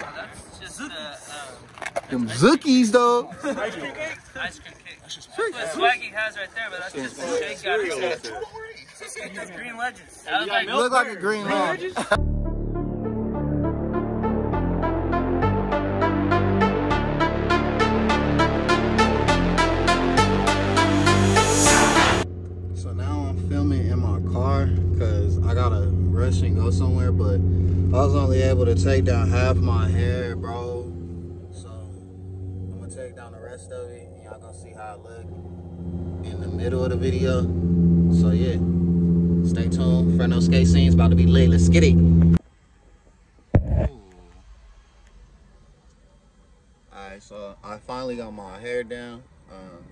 That's just uh, uh, Them Zookies though. ice cream cake. Ice cream cake. That's what Swaggy has right there, but that's just the shake got it. Green Legends. That was like You look like a green log. somewhere, but I was only able to take down half my hair, bro. So I'm gonna take down the rest of it and y'all gonna see how I look in the middle of the video. So yeah, stay tuned. Fresno skate scene's about to be lit. Let's get it. Alright, so I finally got my hair down. Um,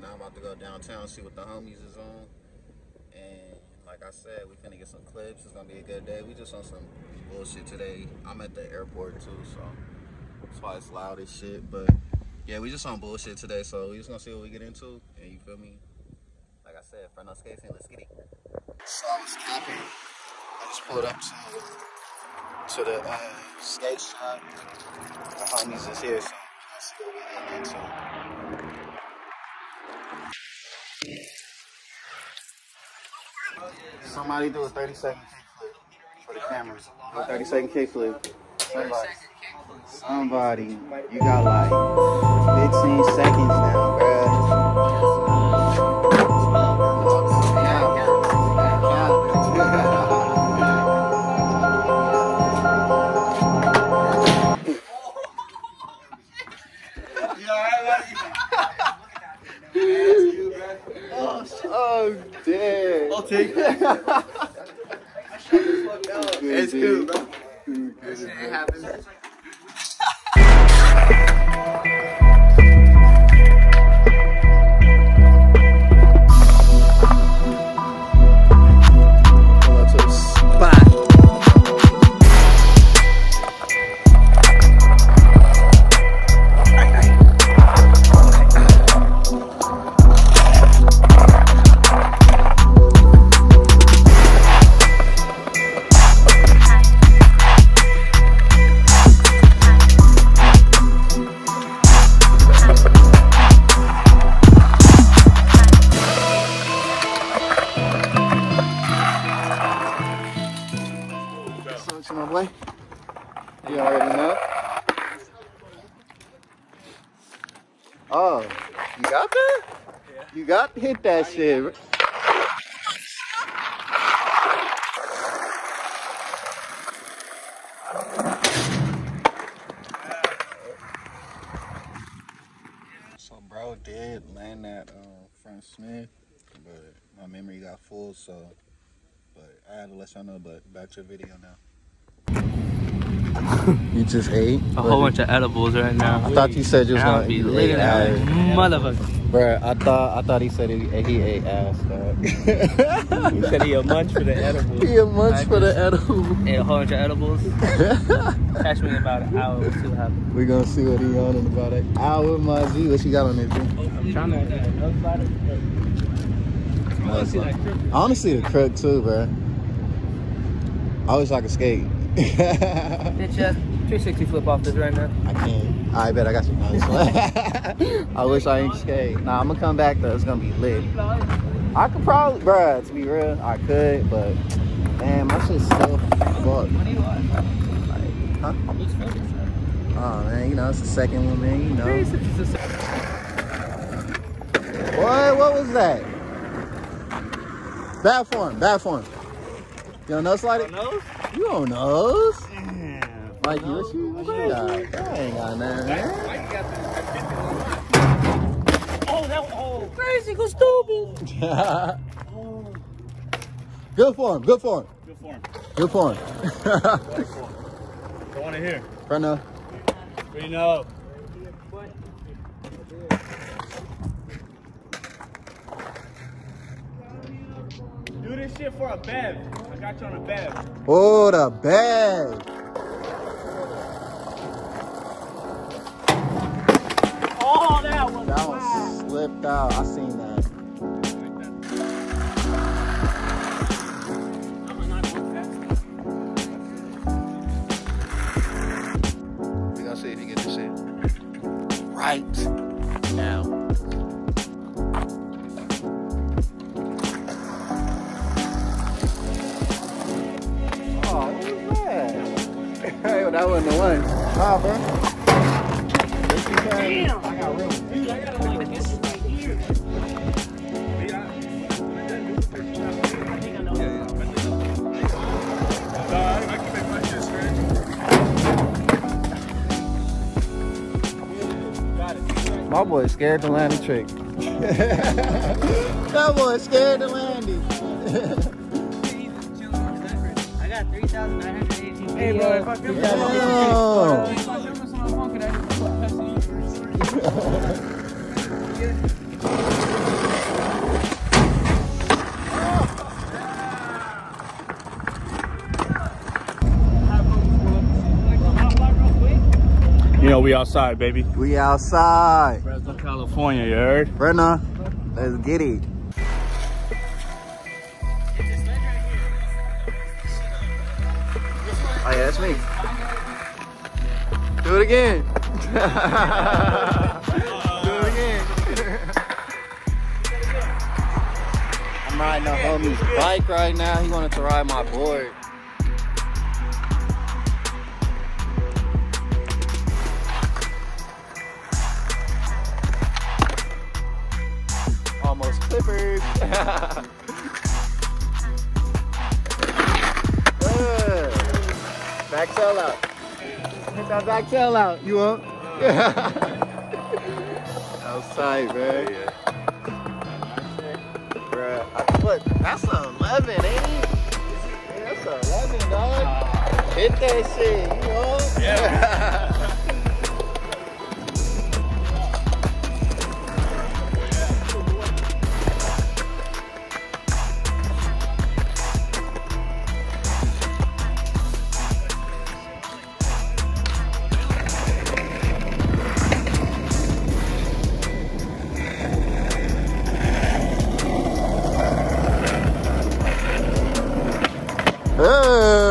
now I'm about to go downtown, see what the homies is on. And like I said, we finna get some clips. It's gonna be a good day. We just on some bullshit today. I'm at the airport too, so that's why it's loud as shit. But yeah, we just on bullshit today, so we just gonna see what we get into. And you feel me? Like I said, front of skating, let's get it. So I was capping. I just pulled up to to the uh, skate shop. The homies is here, so let's see what we getting into. Somebody do a 30 second kickflip for the cameras. A 30 second kickflip. Somebody. Somebody. You got like 15 seconds now, bruh. Oh, oh, damn. I'll take that. it's cool, bro. It happens. You got to that shit. So, bro did land that uh, front Smith, but my memory got full, so. But I had to let y'all know. But back to the video now. you just ate? A whole bunch of edibles right now. I thought you said you was gonna be eat licking that ass. motherfucker. Bruh, I thought I thought he said he, he ate ass. Dog. He said he a munch for the edibles. he a munch for the edible. Ate a whole bunch of edibles. Catch me in about an hour or two. Happen. we gonna see what he on in about an hour, my G. What you got on there, G? I'm trying to. I wanna see the crook too, bruh. I wish I could skate. I Bitch, uh, 360 flip off this right now. I can't. I bet I got you. I wish I ain't skate. Nah, I'm gonna come back though. It's gonna be lit. I could probably, bruh, to be real, I could, but damn, my shit's so fucked. Like, huh? Oh man, you know, it's the second one, man, you know. Boy, what was that? Bad form, bad form. You don't know slide it? Nose? You don't know. Damn. Like, what you, what you got? I ain't got nothing, man. Why you got this? Oh, that oh, crazy, go stupid. good form, good form, Good form. good form. Good form. Go on in here. Fresno. We know. Do this shit for a bev. Got you on a bev. Oh, the bag. Oh, that was That one slipped out. I seen that. That? hey, wasn't the one. Nah, bro. Damn. I got room. Dude, I gotta like this right here. I think I know. I can make my shit straight. My boy scared to land a trick. that boy scared to land it. I got 3,918 Hey, bro, if I feel Damn. If I feel some phone, could I just put Pepsi? You know we outside, baby. We outside. Fresno, California, you heard? Brenna, let's get it. That's me. Do it again. Do it again. I'm riding a homie's bike right now. He wanted to ride my board. Almost clippers. Back tail out. Hit that back tail out. You up? Outside, bro. Bruh, I- what? That's a 11, ain't it? Yeah, that's a 11, dog. Hit that shit. You up? Yeah. Uh,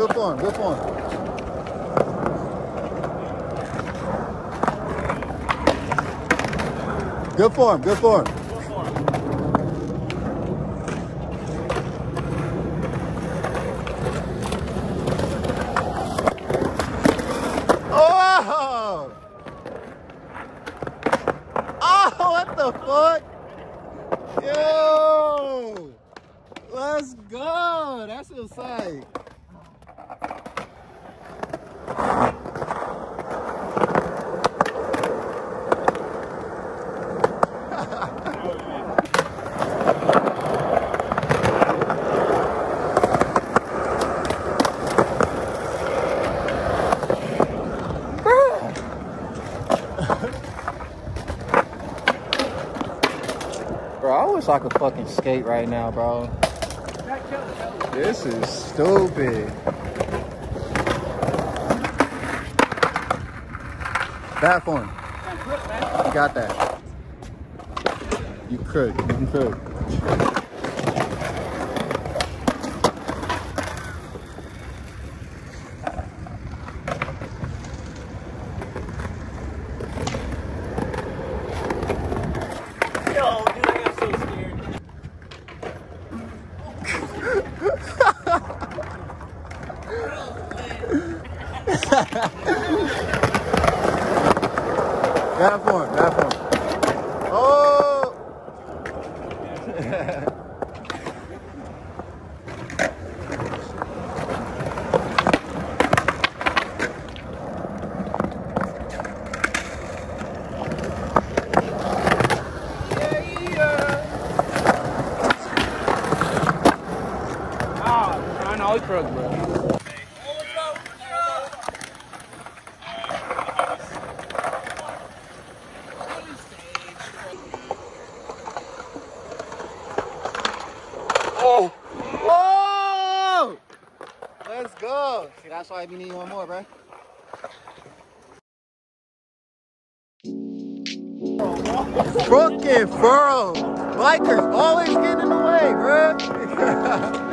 Good form, good form. Good form, good form. Oh! Oh, what the fuck? Yo! Let's go! That's a sight. So I can fucking skate right now, bro. This is stupid. Bad form. You got that. You could. You could. Bad form. Bad form. Oh! It's bro. Oh! Oh! Let's go. See, that's why we need one more, bro. Fucking furrow. Bikers always getting in the way, bro.